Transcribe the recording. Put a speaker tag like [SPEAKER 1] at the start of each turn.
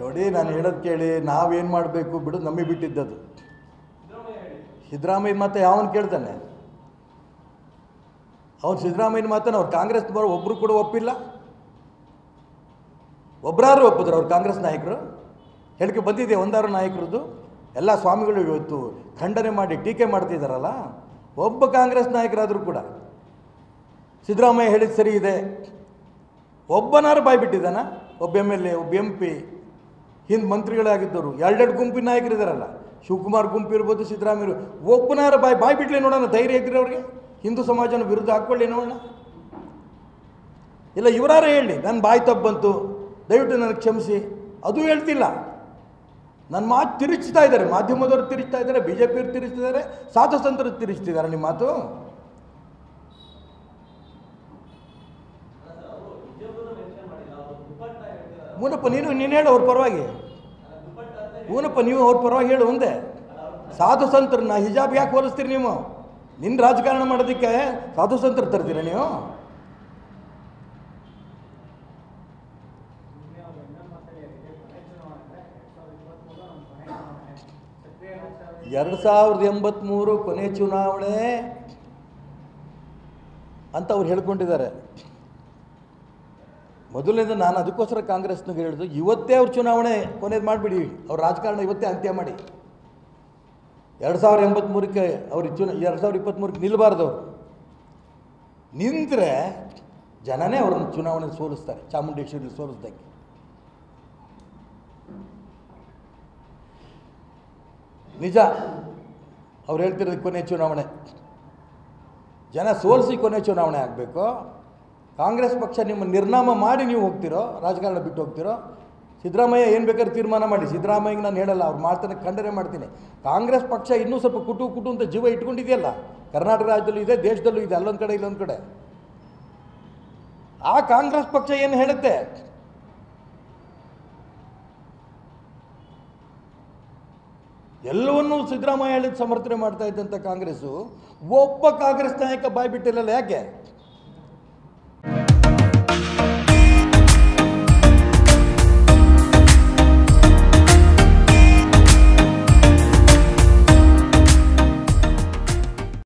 [SPEAKER 1] ನೋಡಿ, ನಾನು ಹೇಳೋದು ಕೇಳಿ, ನಾವೇನು ಮಾಡಬೇಕು ಬಿಡು, ನಮಗೆ ಬಿಟ್ಟಿದ್ದದು. ಸಿದ್ದರಾಮಯ್ಯ ಮತ್ತೆ ಯಾವನು ಕೇಳ್ತಾನೆ? ಅವ್ರು ಸಿದ್ದರಾಮಯ್ಯನ ಮಾತನ್ನು ಅವ್ರು ಕಾಂಗ್ರೆಸ್ ಬರೋ ಒಬ್ಬರು ಕೂಡ ಒಪ್ಪಿಲ್ಲ. ಒಬ್ಬರಾರು ಒಪ್ಪಿದ್ರು ಅವ್ರು ಕಾಂಗ್ರೆಸ್ ನಾಯಕರು. ಹೇಳಿಕೆ ಬಂದಿದೆ, ಒಂದಾರು ನಾಯಕರದ್ದು. ಎಲ್ಲ ಸ್ವಾಮಿಗಳು ಇವತ್ತು ಖಂಡನೆ ಮಾಡಿ ಟೀಕೆ ಮಾಡ್ತಿದ್ದಾರಲ್ಲ ಒಬ್ಬ ಕಾಂಗ್ರೆಸ್ ನಾಯಕರಾದರೂ ಕೂಡ. ಸಿದ್ದರಾಮಯ್ಯ ಹೇಳಿದ ಸರಿ ಇದೆ. ಒಬ್ಬನಾರು ಬಾಯಿ ಬಿಟ್ಟಿದ್ದಾನ ಒಬ್ಬ ಎಂ ಎಲ್ ಎ, ಒಬ್ಬ ಎಂ ಪಿ, ಹಿಂದೆ ಮಂತ್ರಿಗಳಾಗಿದ್ದವರು. ಎರಡೆರಡು ಗುಂಪಿನ ನಾಯಕರಿದ್ದಾರಲ್ಲ ಶಿವಕುಮಾರ್ ಗುಂಪು ಇರ್ಬೋದು, ಸಿದ್ದರಾಮಯ್ಯ ಒಬ್ಬನಾರ ಬಾಯಿ ಬಾಯಿ ಬಿಡ್ಲಿ ನೋಡೋಣ, ಧೈರ್ಯ ಇದ್ದರೆ ಅವ್ರಿಗೆ. ಹಿಂದೂ ಸಮಾಜನ ವಿರುದ್ಧ ಹಾಕ್ಕೊಳ್ಳಿ ನೋಡೋಣ. ಇಲ್ಲ, ಇವರಾರೇ ಹೇಳಿ, ನನ್ನ ಬಾಯಿ ತಪ್ಪು ಬಂತು, ದಯವಿಟ್ಟು ನನಗೆ ಕ್ಷಮಿಸಿ. ಅದು ಹೇಳ್ತಿಲ್ಲ. ನನ್ನ ಮಾತು ತಿರುಚ್ತಾ ಇದ್ದಾರೆ, ಮಾಧ್ಯಮದವರು ತಿರುಚ್ತಾ ಇದ್ದಾರೆ ಬಿ ಜೆ ಪಿಯವರು ತಿರುಚ್ತಿದ್ದಾರೆ ಸಾಧು ಸಂತರು ತಿರುಚ್ತಿದ್ದಾರೆ, ನಿಮ್ಮ ಮಾತು. ಮೂನಪ್ಪ ನೀನು ನೀನು ಹೇಳು ಅವ್ರ ಪರವಾಗಿ. ಮೂನಪ್ಪ ನೀವು ಅವ್ರ ಪರವಾಗಿ ಹೇಳು ಮುಂದೆ. ಸಾಧು ಸಂತರನ್ನ ಹಿಜಾಬ್ ಯಾಕೆ ಹೋಲಿಸ್ತೀರಿ ನೀವು? ನಿನ್ನ ರಾಜಕಾರಣ ಮಾಡೋದಕ್ಕೆ ಸಾಧು ಸಂತರು ತರ್ತೀರ ನೀವು? ಎರಡು ಸಾವಿರದ ಎಂಬತ್ತ್ಮೂರು ಕೊನೆ ಚುನಾವಣೆ ಅಂತ ಅವ್ರು ಹೇಳ್ಕೊಂಡಿದ್ದಾರೆ. ಮೊದಲನೇದು ನಾನು ಅದಕ್ಕೋಸ್ಕರ ಕಾಂಗ್ರೆಸ್ನಾಗ ಹೇಳಿದ್ದು, ಇವತ್ತೇ ಅವ್ರ ಚುನಾವಣೆ ಕೊನೆದು ಮಾಡಿಬಿಡಿ, ಅವ್ರ ರಾಜಕಾರಣ ಇವತ್ತೇ ಅಂತ್ಯ ಮಾಡಿ. ಎರಡು ಸಾವಿರದ ಎಂಬತ್ತ್ಮೂರಕ್ಕೆ ಅವ್ರಿಗೆ ಚುನ, ಎರಡು ಸಾವಿರದ ಇಪ್ಪತ್ತ್ಮೂರಕ್ಕೆ ನಿಲ್ಲಬಾರ್ದು ಅವರು ನಿಂತರೆ ಜನನೇ ಅವ್ರನ್ನ ಚುನಾವಣೆ ಸೋಲಿಸ್ತಾರೆ ಚಾಮುಂಡೇಶ್ವರಿ ಸೋಲಿಸ್ದಂಗೆ. ನಿಜ, ಅವ್ರು ಹೇಳ್ತಿರೋದು ಕೊನೆ ಚುನಾವಣೆ. ಜನ ಸೋಲಿಸಿ ಕೊನೆ ಚುನಾವಣೆ ಆಗಬೇಕು. ಕಾಂಗ್ರೆಸ್ ಪಕ್ಷ ನಿಮ್ಮ ನಿರ್ನಾಮ ಮಾಡಿ ನೀವು ಹೋಗ್ತಿರೋ, ರಾಜಕಾರಣ ಬಿಟ್ಟು ಹೋಗ್ತಿರೋ, ಸಿದ್ದರಾಮಯ್ಯ ಏನು ಬೇಕಾದ್ರೂ ತೀರ್ಮಾನ ಮಾಡಿ. ಸಿದ್ದರಾಮಯ್ಯಗೆ ನಾನು ಹೇಳಲ್ಲ, ಅವ್ರು ಮಾಡ್ತಾನೆ ಖಂಡನೆ ಮಾಡ್ತೀನಿ. ಕಾಂಗ್ರೆಸ್ ಪಕ್ಷ ಇನ್ನೂ ಸ್ವಲ್ಪ ಕುಟು ಕುಟು ಅಂತ ಜೀವ ಇಟ್ಕೊಂಡಿದೆಯಲ್ಲ? ಕರ್ನಾಟಕ ರಾಜ್ಯದಲ್ಲೂ ಇದೆ, ದೇಶದಲ್ಲೂ ಇದೆ, ಅಲ್ಲೊಂದು ಕಡೆ, ಇಲ್ಲೊಂದು ಕಡೆ. ಆ ಕಾಂಗ್ರೆಸ್ ಪಕ್ಷ ಏನು ಹೇಳುತ್ತೆ? ಎಲ್ಲವನ್ನೂ ಸಿದ್ದರಾಮಯ್ಯ ಹೇಳಿದ ಸಮರ್ಥನೆ ಮಾಡ್ತಾ ಇದ್ದಂಥ ಕಾಂಗ್ರೆಸ್ಸು, ಒಬ್ಬ ಕಾಂಗ್ರೆಸ್ ನಾಯಕ ಬಾಯಿ ಬಿಟ್ಟಿರಲ್ಲ, ಯಾಕೆ?